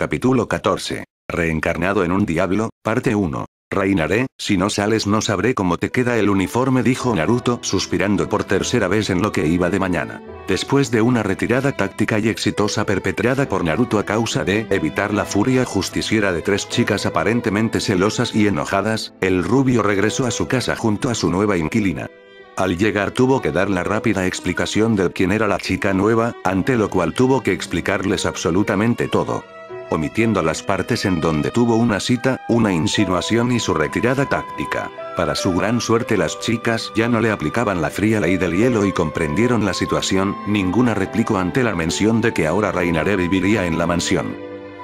Capítulo 14. Reencarnado en un diablo, parte 1. Reinaré, si no sales no sabré cómo te queda el uniforme, dijo Naruto, suspirando por tercera vez en lo que iba de mañana. Después de una retirada táctica y exitosa perpetrada por Naruto a causa de evitar la furia justiciera de tres chicas aparentemente celosas y enojadas, el rubio regresó a su casa junto a su nueva inquilina. Al llegar tuvo que dar la rápida explicación de quién era la chica nueva, ante lo cual tuvo que explicarles absolutamente todo omitiendo las partes en donde tuvo una cita, una insinuación y su retirada táctica. Para su gran suerte las chicas ya no le aplicaban la fría ley del hielo y comprendieron la situación, ninguna replicó ante la mención de que ahora Reinaré viviría en la mansión.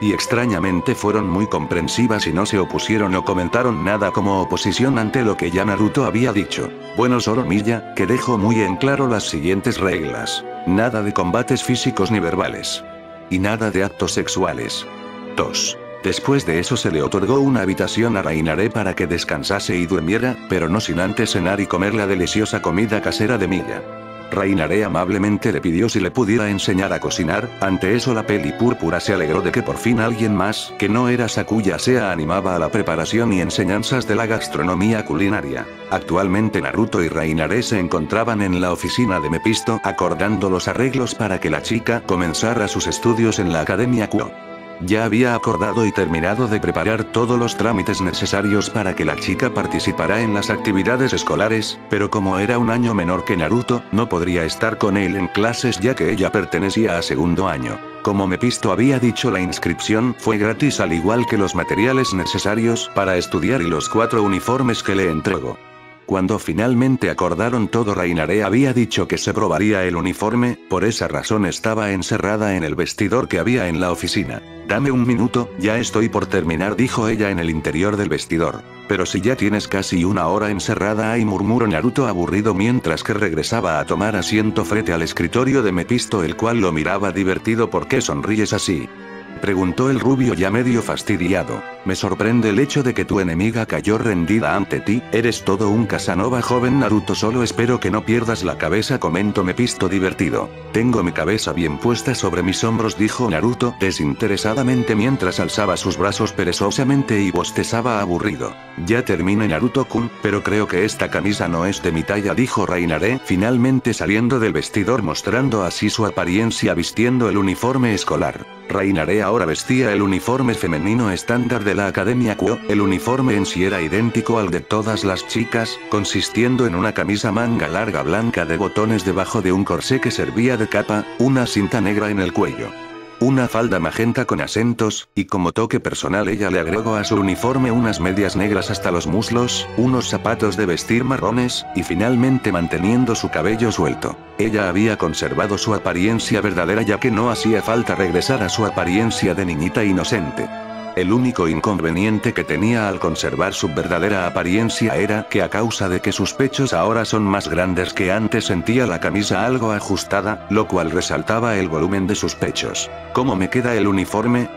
Y extrañamente fueron muy comprensivas y no se opusieron o comentaron nada como oposición ante lo que ya Naruto había dicho. Bueno Soromilla, que dejo muy en claro las siguientes reglas. Nada de combates físicos ni verbales. Y nada de actos sexuales. 2. Después de eso se le otorgó una habitación a Rainaré para que descansase y durmiera, pero no sin antes cenar y comer la deliciosa comida casera de Milla. Rainaré amablemente le pidió si le pudiera enseñar a cocinar, ante eso la peli púrpura se alegró de que por fin alguien más, que no era Sakuya Sea animaba a la preparación y enseñanzas de la gastronomía culinaria. Actualmente Naruto y Rainaré se encontraban en la oficina de Mepisto acordando los arreglos para que la chica comenzara sus estudios en la Academia Kuo. Ya había acordado y terminado de preparar todos los trámites necesarios para que la chica participara en las actividades escolares, pero como era un año menor que Naruto, no podría estar con él en clases ya que ella pertenecía a segundo año. Como Mepisto había dicho la inscripción fue gratis al igual que los materiales necesarios para estudiar y los cuatro uniformes que le entregó. Cuando finalmente acordaron todo Reinaré había dicho que se probaría el uniforme, por esa razón estaba encerrada en el vestidor que había en la oficina. Dame un minuto, ya estoy por terminar, dijo ella en el interior del vestidor. Pero si ya tienes casi una hora encerrada ahí murmuró Naruto aburrido mientras que regresaba a tomar asiento frente al escritorio de Mepisto el cual lo miraba divertido ¿por qué sonríes así? Preguntó el rubio ya medio fastidiado. Me sorprende el hecho de que tu enemiga cayó rendida ante ti, eres todo un Casanova joven Naruto solo espero que no pierdas la cabeza comento Mepisto divertido. Tengo mi cabeza bien puesta sobre mis hombros dijo Naruto desinteresadamente mientras alzaba sus brazos perezosamente y bostezaba aburrido. Ya terminé Naruto-kun, pero creo que esta camisa no es de mi talla dijo Reinaré finalmente saliendo del vestidor mostrando así su apariencia vistiendo el uniforme escolar. Reinaré ahora vestía el uniforme femenino estándar de la Academia Kuo, el uniforme en sí era idéntico al de todas las chicas, consistiendo en una camisa manga larga blanca de botones debajo de un corsé que servía de capa, una cinta negra en el cuello. Una falda magenta con acentos, y como toque personal ella le agregó a su uniforme unas medias negras hasta los muslos, unos zapatos de vestir marrones, y finalmente manteniendo su cabello suelto. Ella había conservado su apariencia verdadera ya que no hacía falta regresar a su apariencia de niñita inocente. El único inconveniente que tenía al conservar su verdadera apariencia era que a causa de que sus pechos ahora son más grandes que antes sentía la camisa algo ajustada, lo cual resaltaba el volumen de sus pechos. ¿Cómo me queda el uniforme?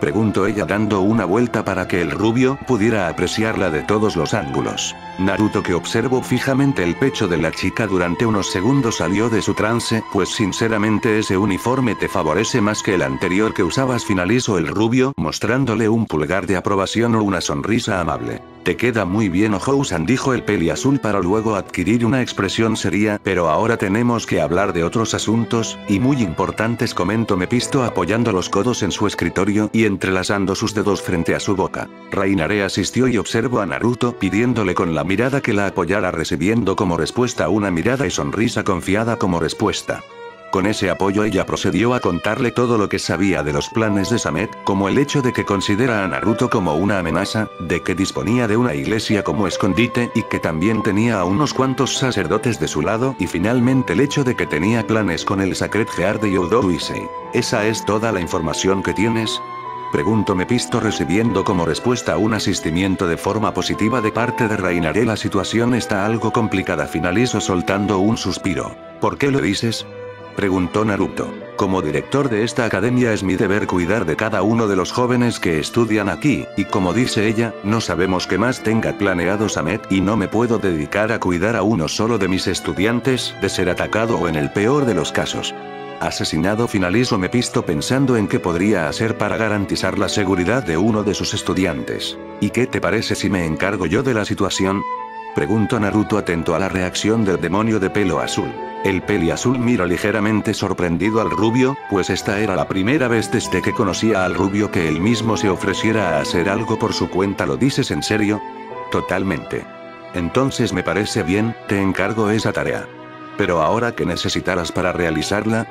Preguntó ella dando una vuelta para que el rubio pudiera apreciarla de todos los ángulos. Naruto que observó fijamente el pecho de la chica durante unos segundos salió de su trance, pues sinceramente ese uniforme te favorece más que el anterior que usabas finalizó el rubio mostrándole un pulgar de aprobación o una sonrisa amable. Te queda muy bien Ohousan dijo el peli azul para luego adquirir una expresión seria, pero ahora tenemos que hablar de otros asuntos, y muy importantes comentó Mepisto apoyando los codos en su escritorio y entrelazando sus dedos frente a su boca. Reinaré asistió y observó a Naruto pidiéndole con la mirada que la apoyara recibiendo como respuesta una mirada y sonrisa confiada como respuesta. Con ese apoyo ella procedió a contarle todo lo que sabía de los planes de Samet, como el hecho de que considera a Naruto como una amenaza, de que disponía de una iglesia como escondite y que también tenía a unos cuantos sacerdotes de su lado y finalmente el hecho de que tenía planes con el Sacred Heart de Yodo Uisei. ¿Esa es toda la información que tienes? Pregunto Mepisto recibiendo como respuesta un asistimiento de forma positiva de parte de Reinaré la situación está algo complicada finalizo soltando un suspiro. ¿Por qué lo dices? Preguntó Naruto. Como director de esta academia es mi deber cuidar de cada uno de los jóvenes que estudian aquí, y como dice ella, no sabemos qué más tenga planeado Samet y no me puedo dedicar a cuidar a uno solo de mis estudiantes, de ser atacado o en el peor de los casos. Asesinado finalizo me pisto pensando en qué podría hacer para garantizar la seguridad de uno de sus estudiantes. ¿Y qué te parece si me encargo yo de la situación? Pregunto Naruto atento a la reacción del demonio de pelo azul. El peli azul mira ligeramente sorprendido al rubio, pues esta era la primera vez desde que conocía al rubio que él mismo se ofreciera a hacer algo por su cuenta. ¿Lo dices en serio? Totalmente. Entonces me parece bien, te encargo esa tarea. Pero ahora que necesitarás para realizarla,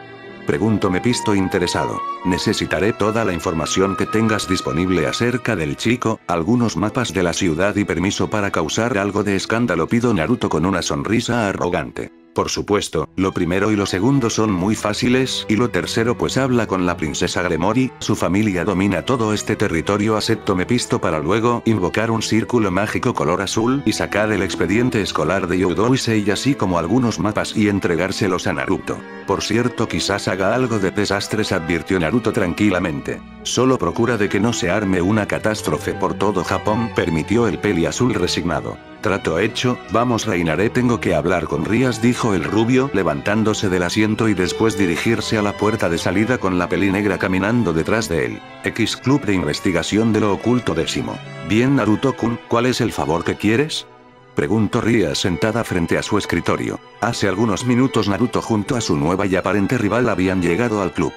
Pregunto me pisto interesado. Necesitaré toda la información que tengas disponible acerca del chico, algunos mapas de la ciudad y permiso para causar algo de escándalo pido Naruto con una sonrisa arrogante. Por supuesto, lo primero y lo segundo son muy fáciles, y lo tercero pues habla con la princesa Gremori, su familia domina todo este territorio acepto Mepisto para luego invocar un círculo mágico color azul y sacar el expediente escolar de Youdou así como algunos mapas y entregárselos a Naruto. Por cierto quizás haga algo de desastres advirtió Naruto tranquilamente. Solo procura de que no se arme una catástrofe por todo Japón permitió el peli azul resignado. Trato hecho, vamos reinaré tengo que hablar con Rías dijo el rubio levantándose del asiento y después dirigirse a la puerta de salida con la peli negra caminando detrás de él. X Club de Investigación de lo Oculto décimo. Bien Naruto-kun, ¿cuál es el favor que quieres? Preguntó Rías sentada frente a su escritorio. Hace algunos minutos Naruto junto a su nueva y aparente rival habían llegado al club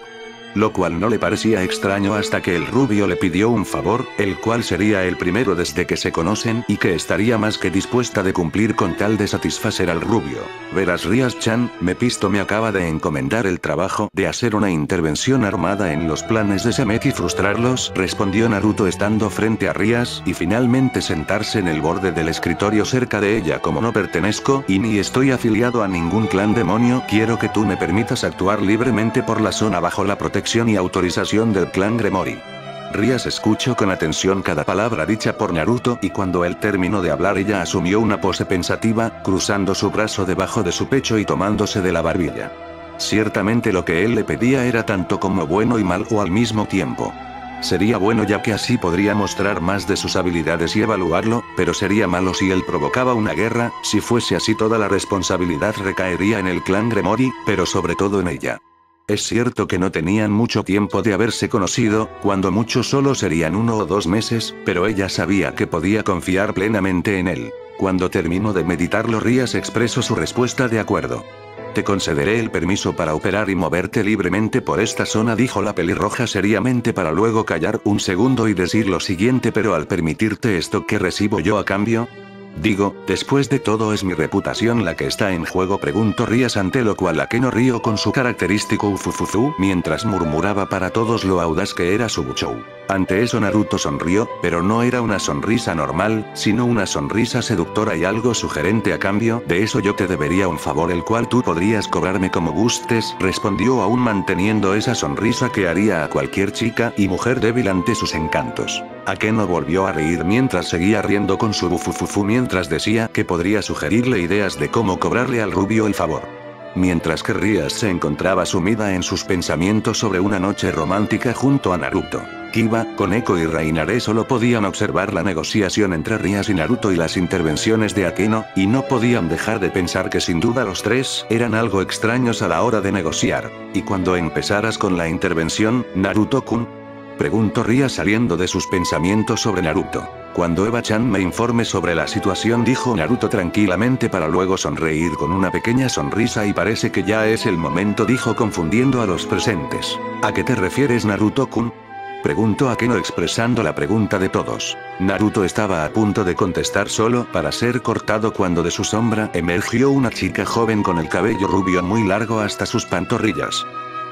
lo cual no le parecía extraño hasta que el rubio le pidió un favor, el cual sería el primero desde que se conocen y que estaría más que dispuesta de cumplir con tal de satisfacer al rubio. Verás Rías-chan, Mepisto me acaba de encomendar el trabajo de hacer una intervención armada en los planes de Samet y frustrarlos, respondió Naruto estando frente a Rías y finalmente sentarse en el borde del escritorio cerca de ella como no pertenezco y ni estoy afiliado a ningún clan demonio, quiero que tú me permitas actuar libremente por la zona bajo la protección y autorización del clan Gremori. Rías escuchó con atención cada palabra dicha por Naruto y cuando él terminó de hablar ella asumió una pose pensativa, cruzando su brazo debajo de su pecho y tomándose de la barbilla. Ciertamente lo que él le pedía era tanto como bueno y mal o al mismo tiempo. Sería bueno ya que así podría mostrar más de sus habilidades y evaluarlo, pero sería malo si él provocaba una guerra, si fuese así toda la responsabilidad recaería en el clan Gremori, pero sobre todo en ella. Es cierto que no tenían mucho tiempo de haberse conocido, cuando mucho solo serían uno o dos meses, pero ella sabía que podía confiar plenamente en él. Cuando terminó de meditarlo Rías expresó su respuesta de acuerdo. Te concederé el permiso para operar y moverte libremente por esta zona dijo la pelirroja seriamente para luego callar un segundo y decir lo siguiente pero al permitirte esto ¿qué recibo yo a cambio? Digo, después de todo es mi reputación la que está en juego preguntó Rías ante lo cual Akeno río con su característico ufufufu mientras murmuraba para todos lo audaz que era su buchou. Ante eso Naruto sonrió, pero no era una sonrisa normal, sino una sonrisa seductora y algo sugerente a cambio de eso yo te debería un favor el cual tú podrías cobrarme como gustes, respondió aún manteniendo esa sonrisa que haría a cualquier chica y mujer débil ante sus encantos. Akeno volvió a reír mientras seguía riendo con su bufufufu mientras decía que podría sugerirle ideas de cómo cobrarle al rubio el favor. Mientras que Rías se encontraba sumida en sus pensamientos sobre una noche romántica junto a Naruto. Kiba, Koneko y Reinare solo podían observar la negociación entre Rías y Naruto y las intervenciones de Akeno, y no podían dejar de pensar que sin duda los tres eran algo extraños a la hora de negociar. Y cuando empezaras con la intervención, Naruto-kun, preguntó Ría saliendo de sus pensamientos sobre Naruto. Cuando Eva-chan me informe sobre la situación dijo Naruto tranquilamente para luego sonreír con una pequeña sonrisa y parece que ya es el momento dijo confundiendo a los presentes. ¿A qué te refieres Naruto-kun? Preguntó Akeno expresando la pregunta de todos. Naruto estaba a punto de contestar solo para ser cortado cuando de su sombra emergió una chica joven con el cabello rubio muy largo hasta sus pantorrillas.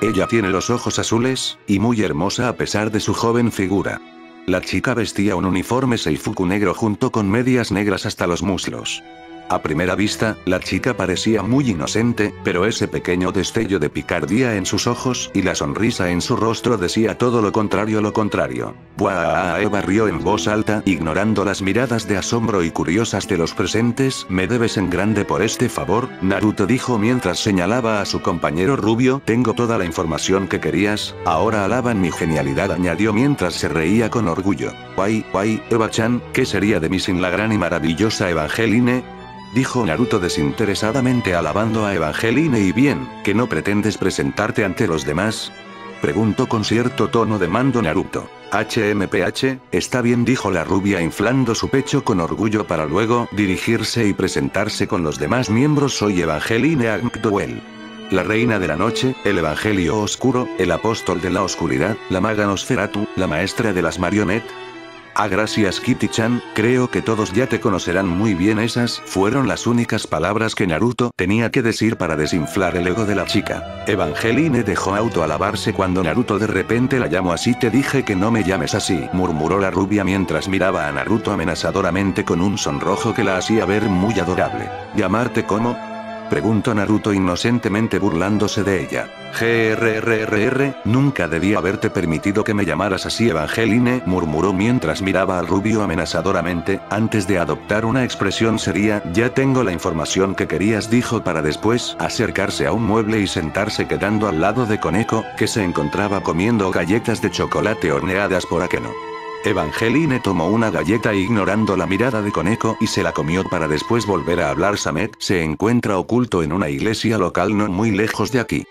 Ella tiene los ojos azules, y muy hermosa a pesar de su joven figura. La chica vestía un uniforme seifuku negro junto con medias negras hasta los muslos. A primera vista, la chica parecía muy inocente, pero ese pequeño destello de picardía en sus ojos y la sonrisa en su rostro decía todo lo contrario lo contrario. Buah, Eva rió en voz alta, ignorando las miradas de asombro y curiosas de los presentes. ¿Me debes en grande por este favor? Naruto dijo mientras señalaba a su compañero rubio. Tengo toda la información que querías, ahora alaban mi genialidad añadió mientras se reía con orgullo. Guay, guay, Eva-chan, ¿qué sería de mí sin la gran y maravillosa Evangeline? Dijo Naruto desinteresadamente alabando a Evangeline y bien, ¿que no pretendes presentarte ante los demás? Preguntó con cierto tono de mando Naruto. HMPH, está bien dijo la rubia inflando su pecho con orgullo para luego dirigirse y presentarse con los demás miembros soy Evangeline Agmdowell. La reina de la noche, el evangelio oscuro, el apóstol de la oscuridad, la maga Nosferatu, la maestra de las marionetas, Ah gracias Kitty-chan, creo que todos ya te conocerán muy bien esas fueron las únicas palabras que Naruto tenía que decir para desinflar el ego de la chica. Evangeline dejó autoalabarse cuando Naruto de repente la llamó así te dije que no me llames así, murmuró la rubia mientras miraba a Naruto amenazadoramente con un sonrojo que la hacía ver muy adorable. ¿Llamarte como? Preguntó Naruto inocentemente burlándose de ella. GRRRR, nunca debía haberte permitido que me llamaras así Evangeline, murmuró mientras miraba al rubio amenazadoramente, antes de adoptar una expresión seria, ya tengo la información que querías dijo para después acercarse a un mueble y sentarse quedando al lado de Koneko, que se encontraba comiendo galletas de chocolate horneadas por Akeno. Evangeline tomó una galleta ignorando la mirada de Koneko y se la comió para después volver a hablar Samet se encuentra oculto en una iglesia local no muy lejos de aquí.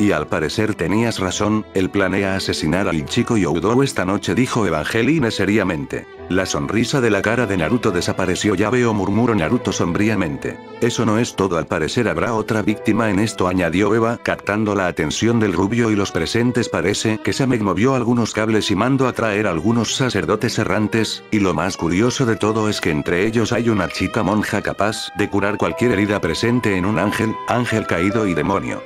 Y al parecer tenías razón, él planea asesinar al chico Youdou esta noche dijo Evangeline seriamente. La sonrisa de la cara de Naruto desapareció ya veo murmuró Naruto sombríamente. Eso no es todo al parecer habrá otra víctima en esto añadió Eva captando la atención del rubio y los presentes parece que Samek movió algunos cables y mandó a traer algunos sacerdotes errantes, y lo más curioso de todo es que entre ellos hay una chica monja capaz de curar cualquier herida presente en un ángel, ángel caído y demonio.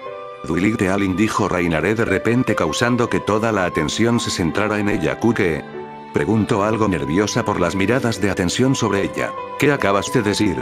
Duilig de Alin dijo Reinaré de repente causando que toda la atención se centrara en ella Kuke. Preguntó algo nerviosa por las miradas de atención sobre ella. ¿Qué acabas de decir?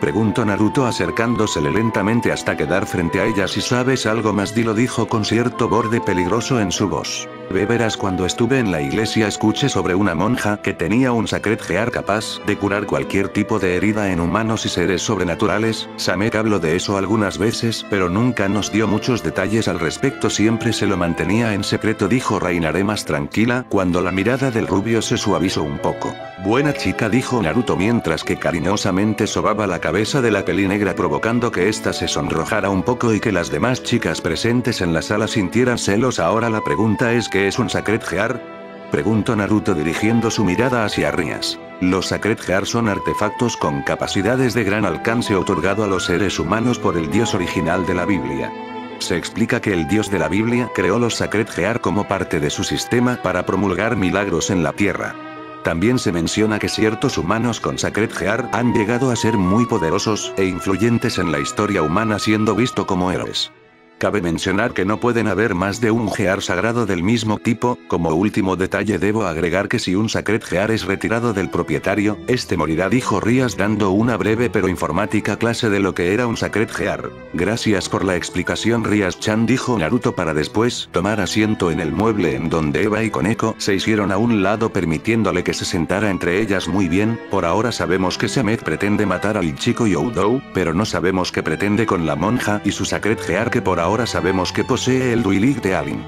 Preguntó Naruto acercándosele lentamente hasta quedar frente a ella si sabes algo más dilo dijo con cierto borde peligroso en su voz. Ve verás cuando estuve en la iglesia escuché sobre una monja que tenía un Sacred Gear capaz de curar cualquier tipo de herida en humanos y seres sobrenaturales, Samek habló de eso algunas veces pero nunca nos dio muchos detalles al respecto siempre se lo mantenía en secreto dijo Reinaré más tranquila cuando la mirada del rubio se suavizó un poco. Buena chica dijo Naruto mientras que cariñosamente sobaba la cabeza de la peli negra provocando que ésta se sonrojara un poco y que las demás chicas presentes en la sala sintieran celos. Ahora la pregunta es ¿qué es un Sacred Gear? Preguntó Naruto dirigiendo su mirada hacia Rias. Los Sacred Gear son artefactos con capacidades de gran alcance otorgado a los seres humanos por el dios original de la Biblia. Se explica que el dios de la Biblia creó los Sacred Gear como parte de su sistema para promulgar milagros en la tierra. También se menciona que ciertos humanos con Sacred Gear han llegado a ser muy poderosos e influyentes en la historia humana siendo visto como héroes. Cabe mencionar que no pueden haber más de un Gear sagrado del mismo tipo, como último detalle debo agregar que si un Sacred Gear es retirado del propietario, este morirá dijo Rías dando una breve pero informática clase de lo que era un Sacred Gear. Gracias por la explicación Rías-chan dijo Naruto para después tomar asiento en el mueble en donde Eva y Koneko se hicieron a un lado permitiéndole que se sentara entre ellas muy bien, por ahora sabemos que Samet pretende matar al chico Youdou, pero no sabemos qué pretende con la monja y su Sacred Gear que por ahora ahora sabemos que posee el Duilig de Alin.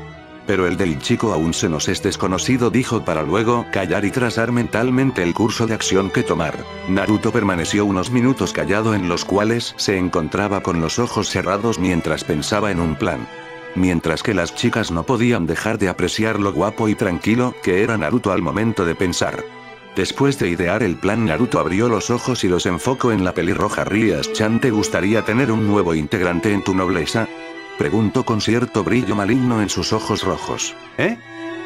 Pero el del chico aún se nos es desconocido dijo para luego callar y trazar mentalmente el curso de acción que tomar. Naruto permaneció unos minutos callado en los cuales se encontraba con los ojos cerrados mientras pensaba en un plan. Mientras que las chicas no podían dejar de apreciar lo guapo y tranquilo que era Naruto al momento de pensar. Después de idear el plan Naruto abrió los ojos y los enfocó en la pelirroja Rias-chan ¿te gustaría tener un nuevo integrante en tu nobleza? Preguntó con cierto brillo maligno en sus ojos rojos. ¿Eh?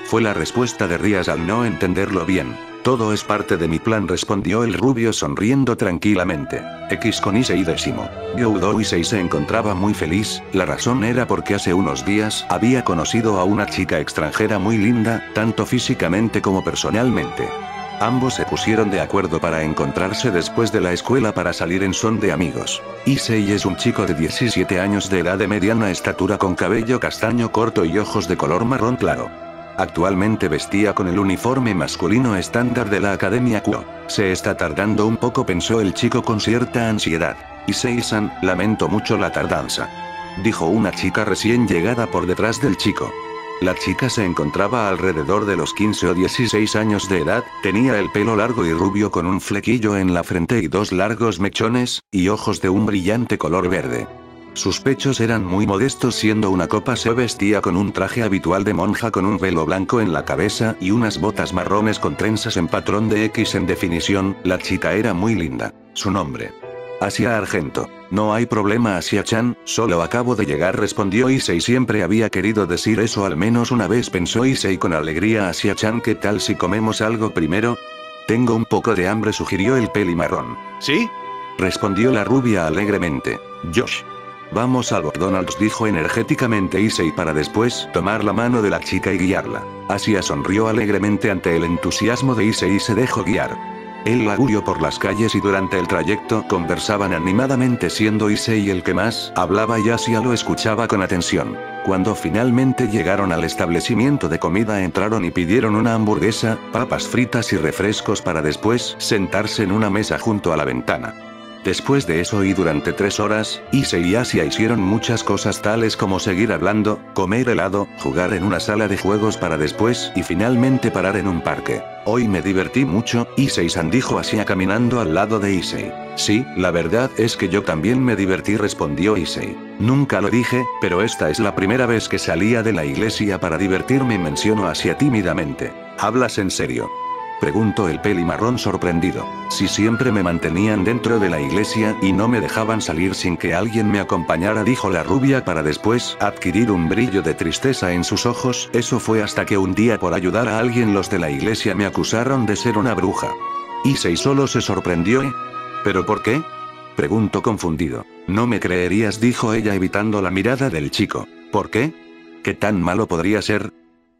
Fue la respuesta de Rías al no entenderlo bien. Todo es parte de mi plan respondió el rubio sonriendo tranquilamente. X con Issei décimo. Youdou Issei se encontraba muy feliz, la razón era porque hace unos días había conocido a una chica extranjera muy linda, tanto físicamente como personalmente. Ambos se pusieron de acuerdo para encontrarse después de la escuela para salir en son de amigos. Issei es un chico de 17 años de edad de mediana estatura con cabello castaño corto y ojos de color marrón claro. Actualmente vestía con el uniforme masculino estándar de la Academia Kuo. Se está tardando un poco pensó el chico con cierta ansiedad. Issei-san, lamento mucho la tardanza. Dijo una chica recién llegada por detrás del chico. La chica se encontraba alrededor de los 15 o 16 años de edad, tenía el pelo largo y rubio con un flequillo en la frente y dos largos mechones, y ojos de un brillante color verde. Sus pechos eran muy modestos siendo una copa se vestía con un traje habitual de monja con un velo blanco en la cabeza y unas botas marrones con trenzas en patrón de X en definición, la chica era muy linda. Su nombre. Asia Argento. No hay problema Asia-chan, solo acabo de llegar respondió Issei siempre había querido decir eso al menos una vez pensó Issei con alegría Asia-chan ¿qué tal si comemos algo primero? Tengo un poco de hambre sugirió el peli marrón. ¿Sí? Respondió la rubia alegremente. Josh. Vamos al McDonald's dijo energéticamente Issei para después tomar la mano de la chica y guiarla. Asia sonrió alegremente ante el entusiasmo de Issei y se dejó guiar. Él la guió por las calles y durante el trayecto conversaban animadamente siendo Issei el que más hablaba y Asia lo escuchaba con atención. Cuando finalmente llegaron al establecimiento de comida entraron y pidieron una hamburguesa, papas fritas y refrescos para después sentarse en una mesa junto a la ventana. Después de eso y durante tres horas, Ise y Asia hicieron muchas cosas tales como seguir hablando, comer helado, jugar en una sala de juegos para después y finalmente parar en un parque. Hoy me divertí mucho, Issei-san dijo Asia caminando al lado de Issei. Sí, la verdad es que yo también me divertí respondió Issei. Nunca lo dije, pero esta es la primera vez que salía de la iglesia para divertirme mencionó Asia tímidamente. ¿Hablas en serio? Preguntó el peli marrón sorprendido. Si siempre me mantenían dentro de la iglesia y no me dejaban salir sin que alguien me acompañara, dijo la rubia para después adquirir un brillo de tristeza en sus ojos. Eso fue hasta que un día por ayudar a alguien los de la iglesia me acusaron de ser una bruja. Issei solo se sorprendió. ¿eh? ¿Pero por qué? Preguntó confundido. No me creerías, dijo ella evitando la mirada del chico. ¿Por qué? ¿Qué tan malo podría ser?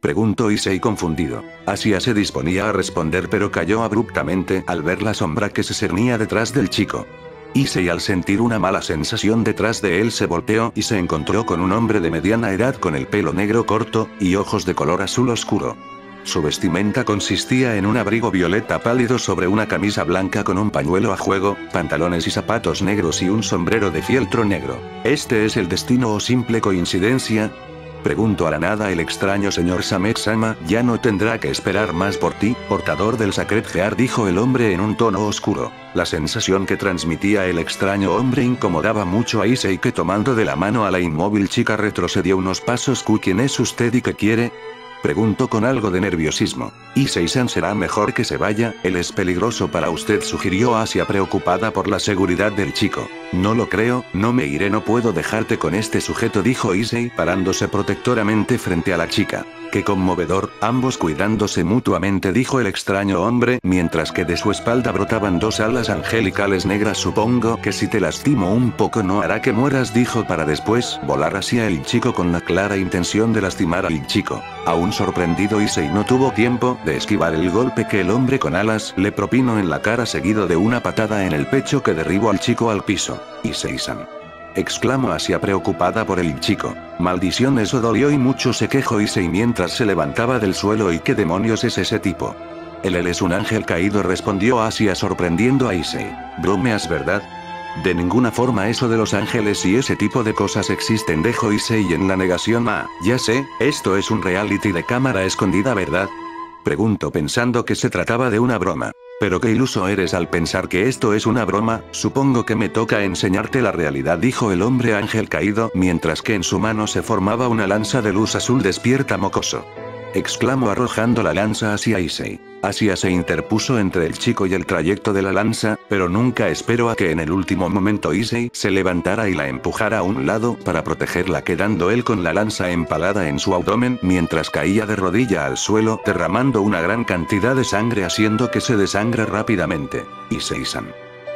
Preguntó Issei confundido. Asia se disponía a responder pero cayó abruptamente al ver la sombra que se cernía detrás del chico. Issei al sentir una mala sensación detrás de él se volteó y se encontró con un hombre de mediana edad con el pelo negro corto, y ojos de color azul oscuro. Su vestimenta consistía en un abrigo violeta pálido sobre una camisa blanca con un pañuelo a juego, pantalones y zapatos negros y un sombrero de fieltro negro. ¿Este es el destino o simple coincidencia? Pregunto a la nada el extraño señor Samek-sama, ya no tendrá que esperar más por ti, portador del Sacred Gear dijo el hombre en un tono oscuro. La sensación que transmitía el extraño hombre incomodaba mucho a Issei que tomando de la mano a la inmóvil chica retrocedió unos pasos ¿Q quién es usted y qué quiere? Preguntó con algo de nerviosismo. Issei-san será mejor que se vaya, él es peligroso para usted sugirió Asia preocupada por la seguridad del chico. No lo creo, no me iré no puedo dejarte con este sujeto dijo Issei parándose protectoramente frente a la chica. Qué conmovedor, ambos cuidándose mutuamente dijo el extraño hombre mientras que de su espalda brotaban dos alas angelicales negras supongo que si te lastimo un poco no hará que mueras dijo para después volar hacia el chico con la clara intención de lastimar al chico. Aún sorprendido Issei no tuvo tiempo de esquivar el golpe que el hombre con alas le propinó en la cara seguido de una patada en el pecho que derribó al chico al piso. Issei-san exclamó Asia preocupada por el chico. Maldición eso dolió y mucho se quejó Issei mientras se levantaba del suelo y qué demonios es ese tipo. Él, él es un ángel caído respondió Asia sorprendiendo a Issei. Bromeas verdad? De ninguna forma eso de los ángeles y ese tipo de cosas existen dejo Issei en la negación ah, ya sé, esto es un reality de cámara escondida verdad? Pregunto pensando que se trataba de una broma. Pero qué iluso eres al pensar que esto es una broma, supongo que me toca enseñarte la realidad dijo el hombre ángel caído mientras que en su mano se formaba una lanza de luz azul despierta mocoso exclamó arrojando la lanza hacia Issei. Asia se interpuso entre el chico y el trayecto de la lanza, pero nunca esperó a que en el último momento Issei se levantara y la empujara a un lado para protegerla quedando él con la lanza empalada en su abdomen mientras caía de rodilla al suelo derramando una gran cantidad de sangre haciendo que se desangre rápidamente. Issei-san.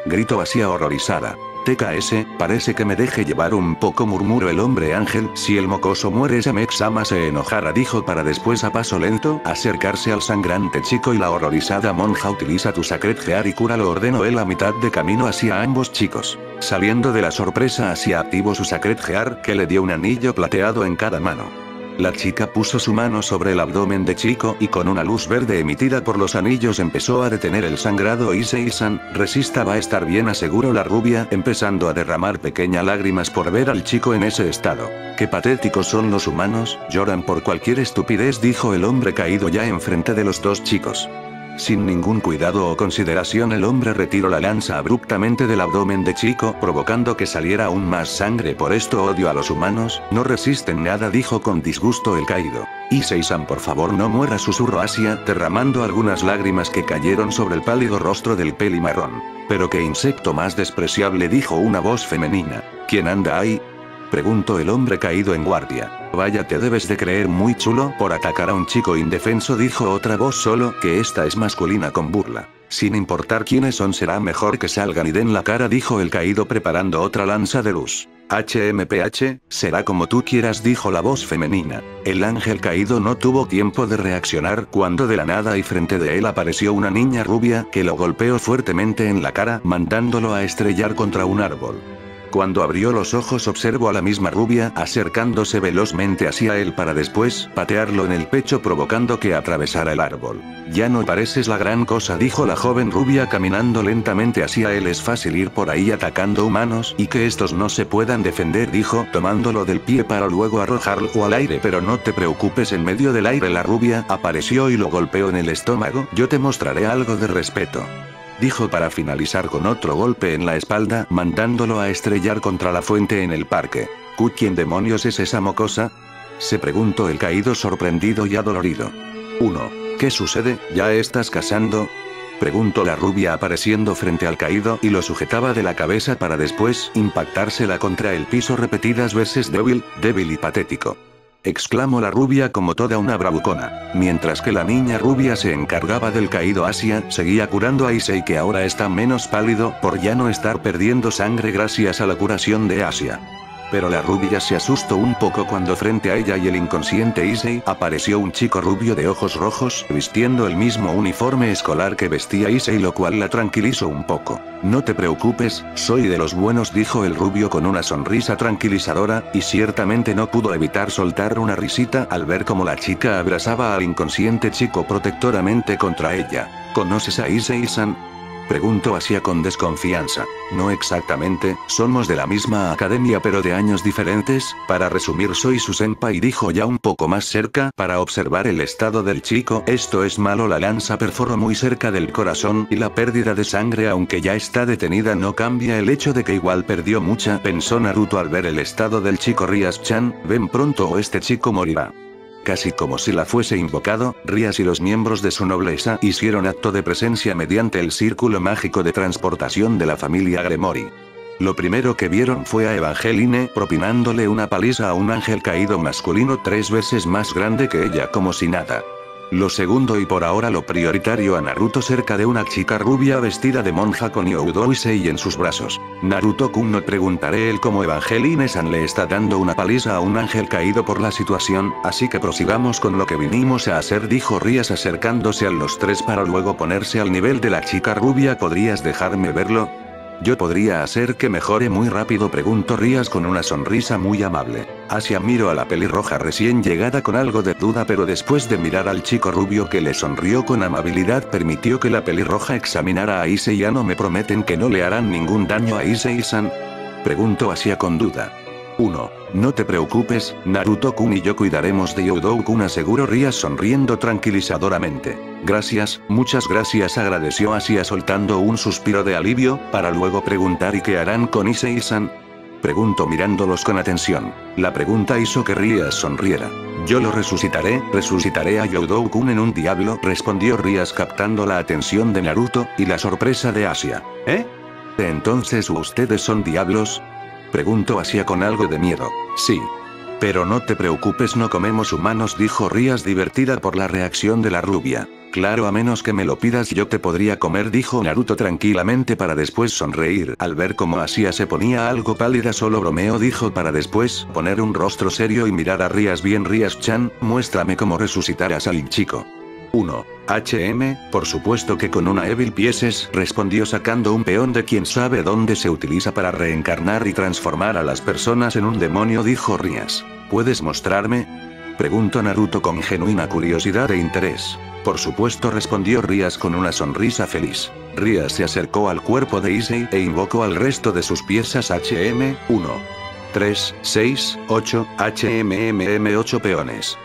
Gritó Asia horrorizada. TKS, parece que me deje llevar un poco murmuró el hombre ángel, si el mocoso muere Samek-sama se enojara dijo para después a paso lento acercarse al sangrante chico y la horrorizada monja utiliza tu sacred gear y cura lo ordenó él a mitad de camino hacia ambos chicos. Saliendo de la sorpresa hacia activo su sacred gear que le dio un anillo plateado en cada mano. La chica puso su mano sobre el abdomen de Chico y con una luz verde emitida por los anillos empezó a detener el sangrado Issei-san, resista va a estar bien aseguró la rubia empezando a derramar pequeñas lágrimas por ver al chico en ese estado. Qué patéticos son los humanos, lloran por cualquier estupidez dijo el hombre caído ya enfrente de los dos chicos. Sin ningún cuidado o consideración el hombre retiró la lanza abruptamente del abdomen de Chico provocando que saliera aún más sangre por esto odio a los humanos, no resisten nada dijo con disgusto el caído. Issei-san por favor no muera susurró Asia derramando algunas lágrimas que cayeron sobre el pálido rostro del peli marrón. Pero qué insecto más despreciable dijo una voz femenina. ¿Quién anda ahí? Preguntó el hombre caído en guardia. Vaya te debes de creer muy chulo por atacar a un chico indefenso dijo otra voz solo que esta es masculina con burla. Sin importar quiénes son será mejor que salgan y den la cara dijo el caído preparando otra lanza de luz. HMPH, será como tú quieras dijo la voz femenina. El ángel caído no tuvo tiempo de reaccionar cuando de la nada y frente de él apareció una niña rubia que lo golpeó fuertemente en la cara mandándolo a estrellar contra un árbol. Cuando abrió los ojos observó a la misma rubia acercándose velozmente hacia él para después patearlo en el pecho provocando que atravesara el árbol. Ya no pareces la gran cosa dijo la joven rubia caminando lentamente hacia él. Es fácil ir por ahí atacando humanos y que estos no se puedan defender dijo tomándolo del pie para luego arrojarlo al aire. Pero no te preocupes en medio del aire la rubia apareció y lo golpeó en el estómago. Yo te mostraré algo de respeto dijo para finalizar con otro golpe en la espalda, mandándolo a estrellar contra la fuente en el parque. ¿Cu quién demonios es esa mocosa? Se preguntó el caído sorprendido y adolorido. 1. ¿Qué sucede? ¿Ya estás casando? Preguntó la rubia apareciendo frente al caído y lo sujetaba de la cabeza para después impactársela contra el piso repetidas veces débil, débil y patético exclamó la rubia como toda una bravucona. Mientras que la niña rubia se encargaba del caído Asia, seguía curando a Issei que ahora está menos pálido por ya no estar perdiendo sangre gracias a la curación de Asia. Pero la rubia se asustó un poco cuando frente a ella y el inconsciente Issei apareció un chico rubio de ojos rojos, vistiendo el mismo uniforme escolar que vestía Issei lo cual la tranquilizó un poco. No te preocupes, soy de los buenos dijo el rubio con una sonrisa tranquilizadora, y ciertamente no pudo evitar soltar una risita al ver cómo la chica abrazaba al inconsciente chico protectoramente contra ella. ¿Conoces a Issei-san? Preguntó Asia con desconfianza. No exactamente, somos de la misma academia pero de años diferentes, para resumir soy su senpai dijo ya un poco más cerca para observar el estado del chico. Esto es malo la lanza perforó muy cerca del corazón y la pérdida de sangre aunque ya está detenida no cambia el hecho de que igual perdió mucha pensó Naruto al ver el estado del chico Rias-chan, ven pronto o este chico morirá. Casi como si la fuese invocado, Rías y los miembros de su nobleza hicieron acto de presencia mediante el círculo mágico de transportación de la familia Gremori. Lo primero que vieron fue a Evangeline propinándole una paliza a un ángel caído masculino tres veces más grande que ella como si nada. Lo segundo y por ahora lo prioritario a Naruto cerca de una chica rubia vestida de monja con Youdoisei en sus brazos. Naruto-kun no preguntaré él como Evangeline San le está dando una paliza a un ángel caído por la situación, así que prosigamos con lo que vinimos a hacer dijo Rías acercándose a los tres para luego ponerse al nivel de la chica rubia ¿podrías dejarme verlo? ¿Yo podría hacer que mejore muy rápido? Preguntó Rías con una sonrisa muy amable. Asia miró a la pelirroja recién llegada con algo de duda pero después de mirar al chico rubio que le sonrió con amabilidad permitió que la pelirroja examinara a Issei ya no me prometen que no le harán ningún daño a Issei-san. Preguntó Asia con duda. 1. No te preocupes, Naruto-kun y yo cuidaremos de Youdou-kun aseguró Rías sonriendo tranquilizadoramente. Gracias, muchas gracias agradeció Asia soltando un suspiro de alivio, para luego preguntar ¿y qué harán con Issei-san? Preguntó mirándolos con atención. La pregunta hizo que Rías sonriera. Yo lo resucitaré, resucitaré a Youdou-kun en un diablo, respondió Rías captando la atención de Naruto, y la sorpresa de Asia. ¿Eh? ¿Entonces ustedes son diablos? Preguntó Asia con algo de miedo. Sí. Pero no te preocupes no comemos humanos dijo Rías divertida por la reacción de la rubia. Claro a menos que me lo pidas yo te podría comer dijo Naruto tranquilamente para después sonreír al ver cómo Asia se ponía algo pálida solo bromeo dijo para después poner un rostro serio y mirar a Rías bien Rías-chan, muéstrame cómo resucitarás al chico. 1. HM, por supuesto que con una Evil Pieces, respondió sacando un peón de quien sabe dónde se utiliza para reencarnar y transformar a las personas en un demonio dijo Rías. ¿Puedes mostrarme? Preguntó Naruto con genuina curiosidad e interés. Por supuesto respondió Rías con una sonrisa feliz. Rías se acercó al cuerpo de Issei e invocó al resto de sus piezas HM, 1, 3, 6, 8, HMMM 8 peones.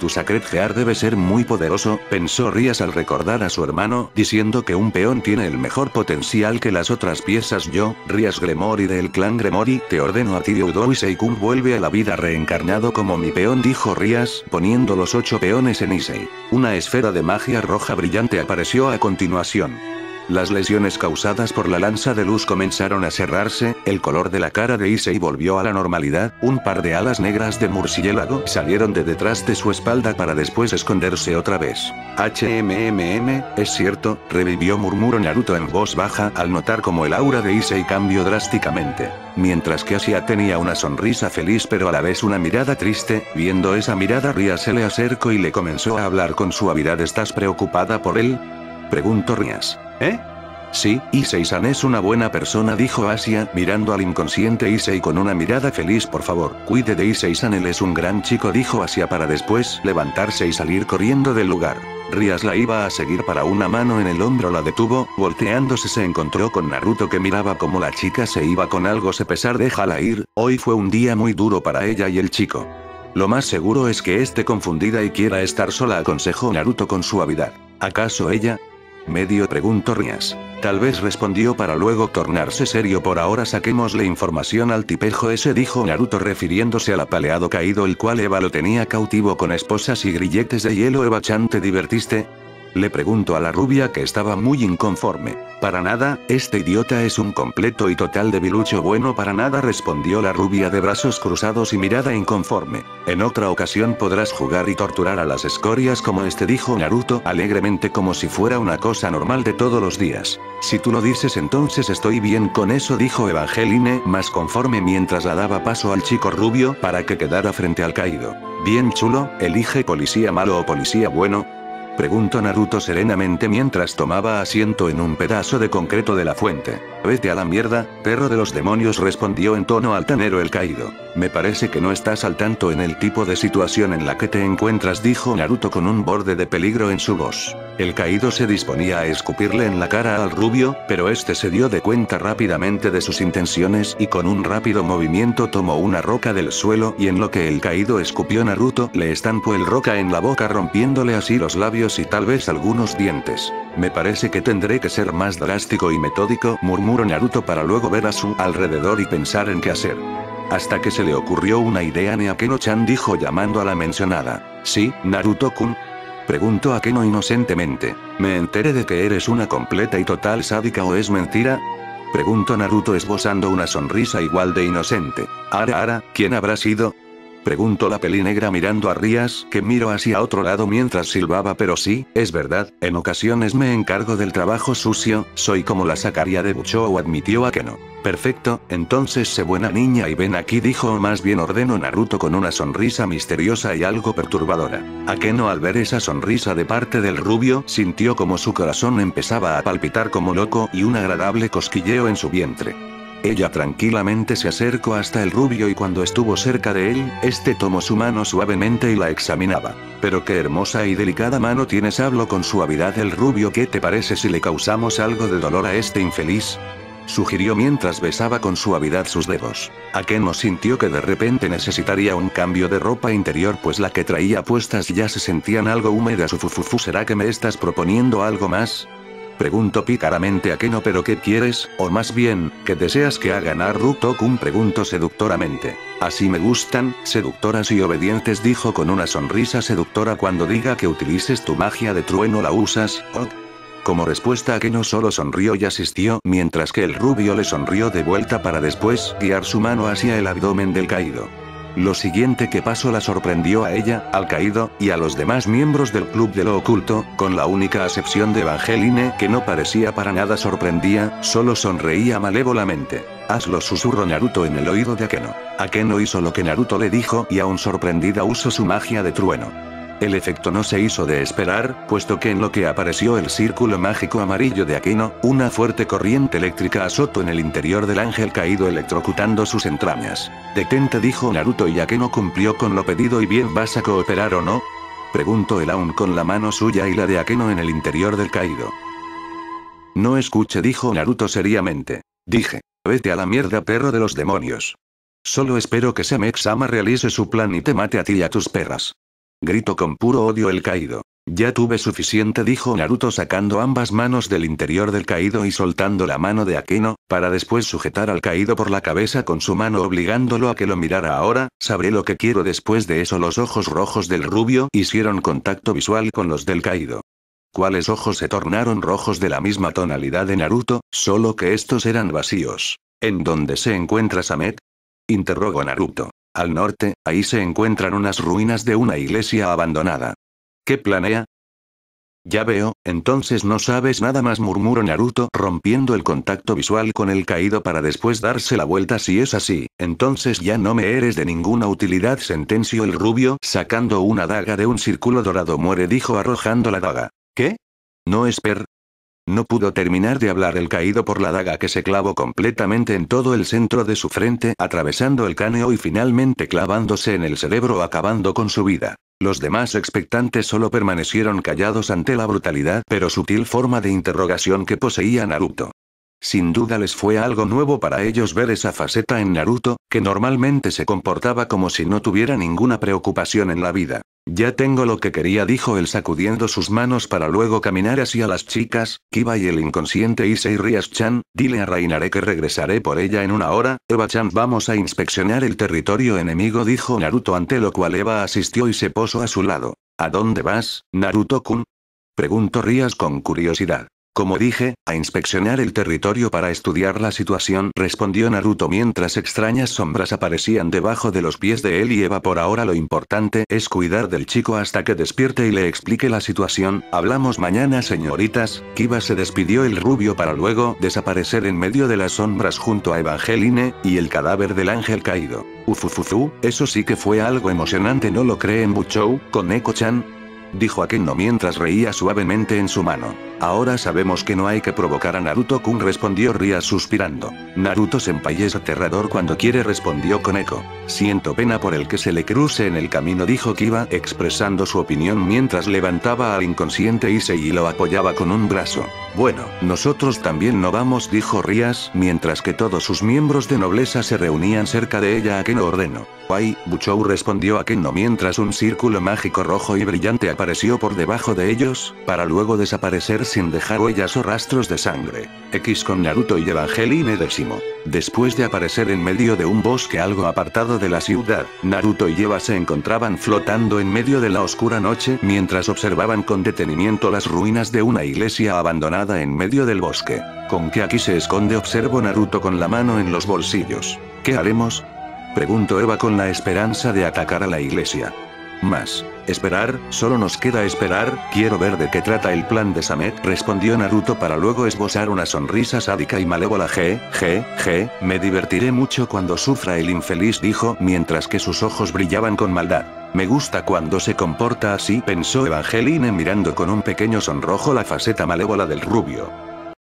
Tu Sacred Gear debe ser muy poderoso, pensó Rías al recordar a su hermano, diciendo que un peón tiene el mejor potencial que las otras piezas yo, Rías Gremori del clan Gremori, te ordeno a ti y Seikun vuelve a la vida reencarnado como mi peón dijo Rías, poniendo los ocho peones en Issei. Una esfera de magia roja brillante apareció a continuación. Las lesiones causadas por la lanza de luz comenzaron a cerrarse, el color de la cara de Issei volvió a la normalidad, un par de alas negras de murciélago salieron de detrás de su espalda para después esconderse otra vez. HMMM, es cierto, revivió murmuró Naruto en voz baja al notar como el aura de Issei cambió drásticamente. Mientras que Asia tenía una sonrisa feliz pero a la vez una mirada triste, viendo esa mirada Ria se le acercó y le comenzó a hablar con suavidad ¿Estás preocupada por él? Preguntó Rías. ¿Eh? Sí, Issei-san es una buena persona dijo Asia, mirando al inconsciente Issei con una mirada feliz por favor, cuide de Issei-san él es un gran chico dijo Asia para después levantarse y salir corriendo del lugar. Rías la iba a seguir para una mano en el hombro la detuvo, volteándose se encontró con Naruto que miraba como la chica se iba con algo se pesar déjala ir, hoy fue un día muy duro para ella y el chico. Lo más seguro es que esté confundida y quiera estar sola aconsejó Naruto con suavidad. ¿Acaso ella? Medio preguntó Rías. Tal vez respondió para luego tornarse serio por ahora saquemos la información al tipejo ese dijo Naruto refiriéndose al apaleado caído el cual Eva lo tenía cautivo con esposas y grilletes de hielo Eva-chan ¿te divertiste? Le pregunto a la rubia que estaba muy inconforme. Para nada, este idiota es un completo y total debilucho bueno para nada respondió la rubia de brazos cruzados y mirada inconforme. En otra ocasión podrás jugar y torturar a las escorias como este dijo Naruto alegremente como si fuera una cosa normal de todos los días. Si tú lo dices entonces estoy bien con eso dijo Evangeline más conforme mientras la daba paso al chico rubio para que quedara frente al caído. Bien chulo, elige policía malo o policía bueno, Preguntó Naruto serenamente mientras tomaba asiento en un pedazo de concreto de la fuente. Vete a la mierda, perro de los demonios respondió en tono altanero el caído. Me parece que no estás al tanto en el tipo de situación en la que te encuentras dijo Naruto con un borde de peligro en su voz. El caído se disponía a escupirle en la cara al rubio, pero este se dio de cuenta rápidamente de sus intenciones y con un rápido movimiento tomó una roca del suelo y en lo que el caído escupió Naruto le estampó el roca en la boca rompiéndole así los labios y tal vez algunos dientes. Me parece que tendré que ser más drástico y metódico, murmuró Naruto para luego ver a su alrededor y pensar en qué hacer. Hasta que se le ocurrió una idea Neakeno-chan dijo llamando a la mencionada. ¿Sí, Naruto-kun? Preguntó Akeno inocentemente. ¿Me enteré de que eres una completa y total sádica o es mentira? Preguntó Naruto esbozando una sonrisa igual de inocente. Ara Ara, ¿quién habrá sido? Preguntó la peli negra mirando a Rías, que miró hacia otro lado mientras silbaba pero sí, es verdad, en ocasiones me encargo del trabajo sucio, soy como la sacaría de Buchou admitió a que no. Perfecto, entonces sé buena niña y ven aquí dijo o más bien ordenó Naruto con una sonrisa misteriosa y algo perturbadora. Akeno al ver esa sonrisa de parte del rubio sintió como su corazón empezaba a palpitar como loco y un agradable cosquilleo en su vientre. Ella tranquilamente se acercó hasta el rubio y cuando estuvo cerca de él, este tomó su mano suavemente y la examinaba. Pero qué hermosa y delicada mano tienes habló con suavidad el rubio ¿qué te parece si le causamos algo de dolor a este infeliz? Sugirió mientras besaba con suavidad sus dedos. no sintió que de repente necesitaría un cambio de ropa interior pues la que traía puestas ya se sentían algo húmedas. ¿será que me estás proponiendo algo más? Pregunto pícaramente a Keno pero ¿qué quieres? O más bien, ¿qué deseas que haga Naruto-kun? Pregunto seductoramente. Así me gustan, seductoras y obedientes dijo con una sonrisa seductora cuando diga que utilices tu magia de trueno la usas, Como respuesta a Keno solo sonrió y asistió mientras que el rubio le sonrió de vuelta para después guiar su mano hacia el abdomen del caído. Lo siguiente que pasó la sorprendió a ella, al caído, y a los demás miembros del club de lo oculto, con la única excepción de Evangeline que no parecía para nada sorprendía, solo sonreía malévolamente. Hazlo susurró Naruto en el oído de Akeno. Akeno hizo lo que Naruto le dijo y aún sorprendida usó su magia de trueno. El efecto no se hizo de esperar, puesto que en lo que apareció el círculo mágico amarillo de Akeno, una fuerte corriente eléctrica azotó en el interior del ángel caído electrocutando sus entrañas. Detente dijo Naruto y Akeno cumplió con lo pedido y bien vas a cooperar o no? Preguntó el aún con la mano suya y la de Akeno en el interior del caído. No escuche dijo Naruto seriamente. Dije. Vete a la mierda perro de los demonios. Solo espero que Samek-sama realice su plan y te mate a ti y a tus perras. Grito con puro odio el caído. Ya tuve suficiente, dijo Naruto sacando ambas manos del interior del caído y soltando la mano de Akeno, para después sujetar al caído por la cabeza con su mano obligándolo a que lo mirara ahora, sabré lo que quiero después de eso los ojos rojos del rubio hicieron contacto visual con los del caído. ¿Cuáles ojos se tornaron rojos de la misma tonalidad de Naruto, solo que estos eran vacíos? ¿En dónde se encuentra Samet? Interrogó Naruto. Al norte, ahí se encuentran unas ruinas de una iglesia abandonada. ¿Qué planea? Ya veo, entonces no sabes nada más murmuró Naruto rompiendo el contacto visual con el caído para después darse la vuelta si es así, entonces ya no me eres de ninguna utilidad sentenció el rubio sacando una daga de un círculo dorado muere dijo arrojando la daga. ¿Qué? No esper, no pudo terminar de hablar el caído por la daga que se clavó completamente en todo el centro de su frente, atravesando el cráneo y finalmente clavándose en el cerebro acabando con su vida. Los demás expectantes solo permanecieron callados ante la brutalidad pero sutil forma de interrogación que poseía Naruto. Sin duda les fue algo nuevo para ellos ver esa faceta en Naruto, que normalmente se comportaba como si no tuviera ninguna preocupación en la vida. Ya tengo lo que quería, dijo él sacudiendo sus manos para luego caminar hacia las chicas, Kiba y el inconsciente Issei Rias-chan, dile a Rainare que regresaré por ella en una hora, Eva-chan vamos a inspeccionar el territorio enemigo, dijo Naruto ante lo cual Eva asistió y se posó a su lado. ¿A dónde vas, Naruto-kun? Preguntó Rias con curiosidad. Como dije, a inspeccionar el territorio para estudiar la situación, respondió Naruto mientras extrañas sombras aparecían debajo de los pies de él y Eva. Por ahora lo importante es cuidar del chico hasta que despierte y le explique la situación. Hablamos mañana, señoritas. Kiba se despidió el rubio para luego desaparecer en medio de las sombras junto a Evangeline y el cadáver del ángel caído. Ufufufu, eso sí que fue algo emocionante, ¿no lo creen Buchou? Con Eko-chan, dijo Akeno mientras reía suavemente en su mano. Ahora sabemos que no hay que provocar a Naruto-kun respondió Ria suspirando. Naruto-senpai es aterrador cuando quiere respondió Koneko. Siento pena por el que se le cruce en el camino dijo Kiba expresando su opinión mientras levantaba al inconsciente Issei y lo apoyaba con un brazo. Bueno, nosotros también no vamos dijo Rias mientras que todos sus miembros de nobleza se reunían cerca de ella Akeno ordenó. Wai, Buchou respondió Akeno mientras un círculo mágico rojo y brillante apareció por debajo de ellos, para luego desaparecer sin dejar huellas o rastros de sangre. X con Naruto y Evangeline décimo. Después de aparecer en medio de un bosque algo apartado de la ciudad, Naruto y Eva se encontraban flotando en medio de la oscura noche mientras observaban con detenimiento las ruinas de una iglesia abandonada en medio del bosque. ¿Con qué aquí se esconde? Observo Naruto con la mano en los bolsillos. ¿Qué haremos? Preguntó Eva con la esperanza de atacar a la iglesia. Más. Esperar, solo nos queda esperar, quiero ver de qué trata el plan de Samet, respondió Naruto para luego esbozar una sonrisa sádica y malévola G, G, G, me divertiré mucho cuando sufra el infeliz dijo mientras que sus ojos brillaban con maldad. Me gusta cuando se comporta así, pensó Evangeline mirando con un pequeño sonrojo la faceta malévola del rubio.